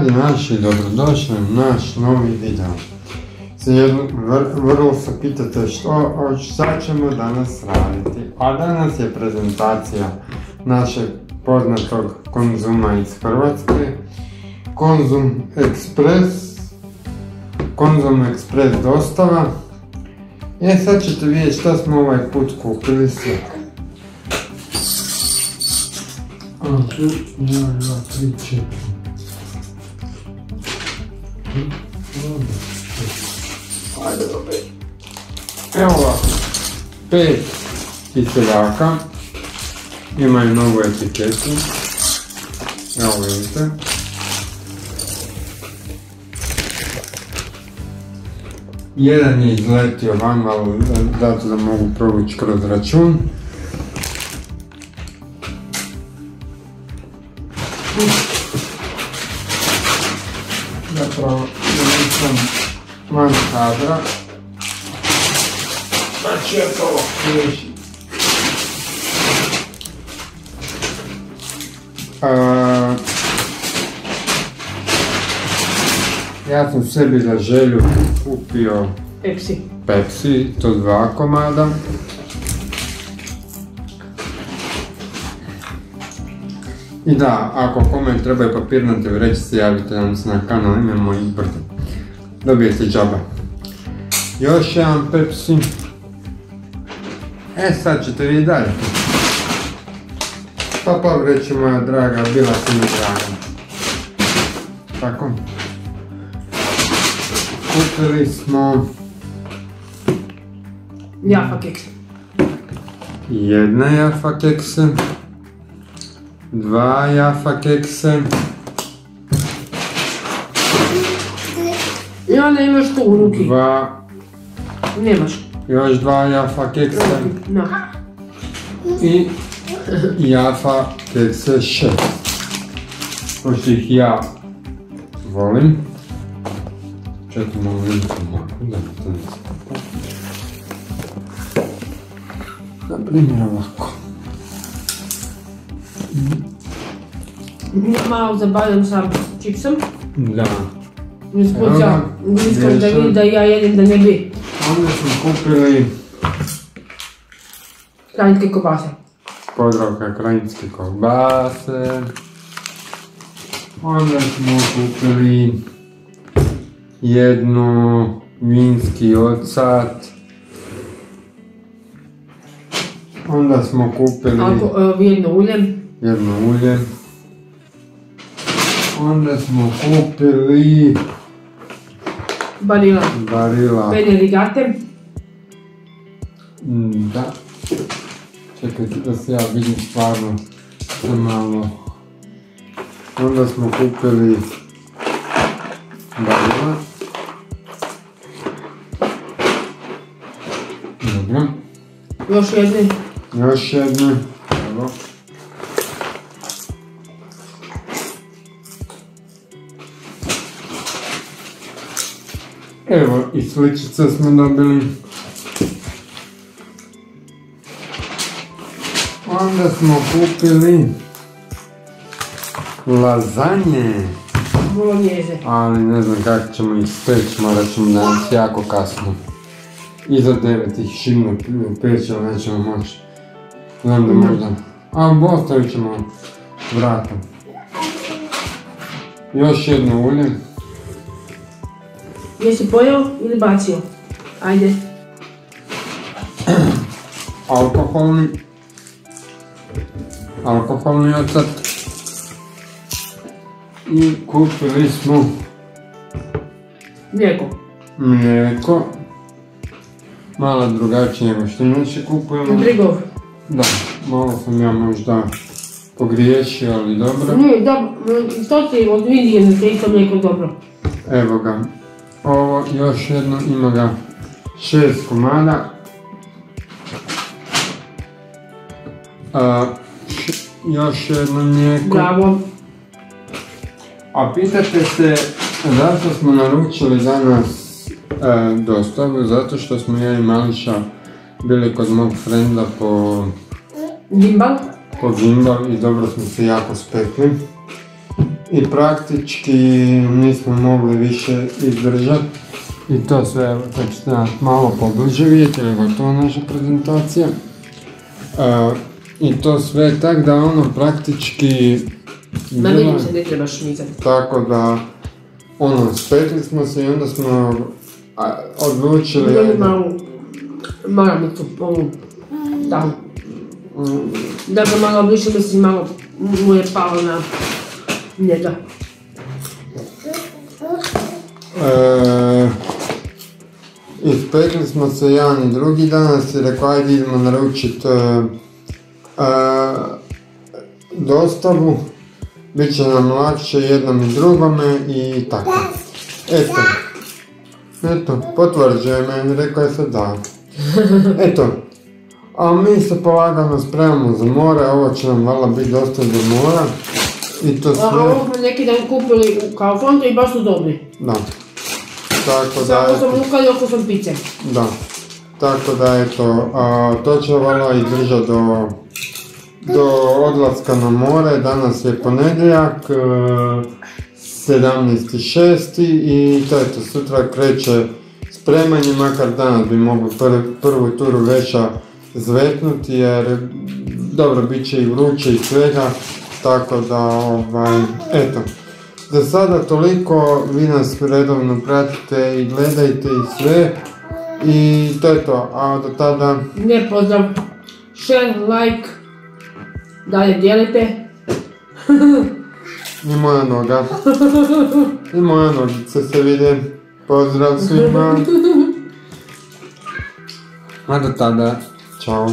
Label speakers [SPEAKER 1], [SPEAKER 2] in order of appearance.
[SPEAKER 1] naši, dobrodošli u naš novi video. Jedno, vrlo se pitate što, šta ćemo danas raditi. A danas je prezentacija našeg poznatog konzuma iz Hrvatske. Konzum Express. Konzum Express dostava. E sad ćete vidjeti šta smo ovaj put kupili sve. Tu, jedan, dva, tri, Ajde. Evo ovako. Pet kiseljaka. Imaju novu etiketu. Evo vidite. Jedan je izletio van, ali zato da mogu provući kroz račun. Kadra. Pa ću ja to riješiti. Ja sam sebi za želju kupio
[SPEAKER 2] Pepsi.
[SPEAKER 1] Pepsi, to dva komada. I da, ako kome trebaju papirnate vrećice, javite nam se na kanal, imamo i brdo. Dobijete džaba. Još jedan Pepsi. E sad ćete vidjeti dalje. Pa vreći moja draga, bila si mi draga. Tako. Kupili smo...
[SPEAKER 2] Jafa kekse.
[SPEAKER 1] Jedna jafa kekse dva jafa kekse.
[SPEAKER 2] I onda imaš tu u ruki.
[SPEAKER 1] Dva...
[SPEAKER 2] Nemaš.
[SPEAKER 1] Još dva jafa kekse.
[SPEAKER 2] No.
[SPEAKER 1] I jafa kekse šest. Pošto ih ja volim. Čekaj malo vidim maku, da to ne Na primjer ovako.
[SPEAKER 2] Malo zabavljam sa čipsom.
[SPEAKER 1] Da.
[SPEAKER 2] Niskuća, niskuća da vidi da ja jedem da ne bi.
[SPEAKER 1] Onda smo kupili...
[SPEAKER 2] Krajinske kobase.
[SPEAKER 1] Podravka krajinske kobase. Onda smo kupili jednu vinski ocat. Onda smo kupili...
[SPEAKER 2] Alko, uh, jedno ulje
[SPEAKER 1] jedno ulje. Onda smo kupili...
[SPEAKER 2] Barila.
[SPEAKER 1] Barila.
[SPEAKER 2] Pene rigate.
[SPEAKER 1] Mm, da. Čekajte da se ja vidim stvarno za malo. Onda smo kupili barila. Dobro.
[SPEAKER 2] Još jedne.
[SPEAKER 1] Još jedne. Evo. Evo i sličice smo dobili. Onda smo kupili lazanje. Ali ne znam kako ćemo ih speći, morat ćemo danas jako kasno. Iza devet ih šimno peći, ali nećemo moći. Znam da možda... A ostavit ćemo vratom. Još jedno ulje.
[SPEAKER 2] Jesi pojeo ili bacio? Ajde.
[SPEAKER 1] Alkoholni. Alkoholni ocat. I kupili smo
[SPEAKER 2] mlijeko.
[SPEAKER 1] Mlijeko. Malo drugačije nego što inače kupujemo.
[SPEAKER 2] Brigov.
[SPEAKER 1] Da, malo sam ja možda pogriješio, ali dobro.
[SPEAKER 2] Nije, da, što ti od Indije na isto mlijeko dobro.
[SPEAKER 1] Evo ga, ovo još jedno, ima ga šest komada. još jedno mlijeko.
[SPEAKER 2] Bravo.
[SPEAKER 1] A pitate se zašto smo naručili danas e, dostavu, zato što smo ja i Mališa bili kod mog frenda po...
[SPEAKER 2] Gimbal?
[SPEAKER 1] Po gimbal i dobro smo se jako spekli. I praktički nismo mogli više izdržati. I to sve, evo, to ćete nas malo pobliže vidjeti, jer je gotova naša prezentacija. I to sve tak da ono praktički...
[SPEAKER 2] Ma
[SPEAKER 1] bila-
[SPEAKER 2] vidim se, ne trebaš micati.
[SPEAKER 1] tako da, ono, spekli smo se i onda smo a, odlučili...
[SPEAKER 2] Malo, moram mi tu ovu, tamo.
[SPEAKER 1] mm,
[SPEAKER 2] Da ga malo više mislim, malo mu je palo na njega.
[SPEAKER 1] E, ispekli smo se jedan i drugi danas i rekao ajde idemo naručiti e, e, dostavu. Biće nam lakše jednom i drugome i tako. Eto. Eto, potvrđuje me, rekao je se da. Eto. A mi se polagano spremamo za more, ovo će nam valjda biti dosta do mora. I to
[SPEAKER 2] A
[SPEAKER 1] sve,
[SPEAKER 2] ovo smo neki dan kupili u Kauflandu i baš su dobri.
[SPEAKER 1] da. Tako da,
[SPEAKER 2] Samo sam lukali oko sam pice.
[SPEAKER 1] Da. Tako da eto, a, to će valjda i držati do, do odlaska na more. Danas je ponedjeljak, e, 17.6. i to eto, sutra kreće spremanje, makar danas bi mogli prvi- prvu turu veća zvetnuti jer dobro bit će i vruće i svega, tako da ovaj, eto. Za sada toliko, vi nas redovno pratite i gledajte i sve. I to je to, a do tada
[SPEAKER 2] Ne pozdrav, share, like, dalje dijelite.
[SPEAKER 1] i moja noga. I moja nogica se vide. Pozdrav svima. A do tada, čao.